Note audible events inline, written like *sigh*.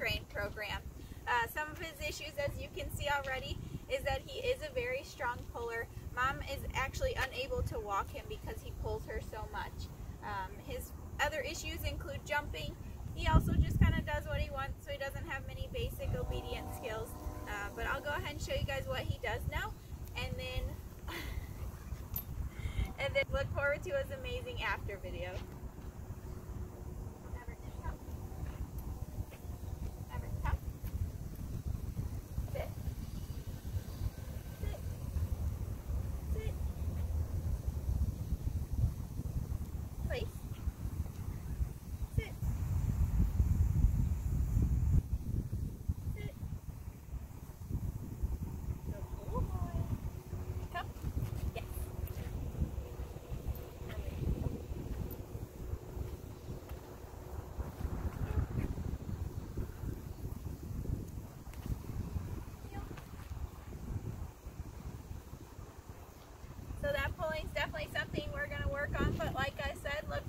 train program. Uh, some of his issues, as you can see already, is that he is a very strong puller. Mom is actually unable to walk him because he pulls her so much. Um, his other issues include jumping. He also just kind of does what he wants, so he doesn't have many basic obedience skills. Uh, but I'll go ahead and show you guys what he does know, and then *laughs* and then look forward to his amazing after video. that pulling is definitely something we're going to work on, but like I said, look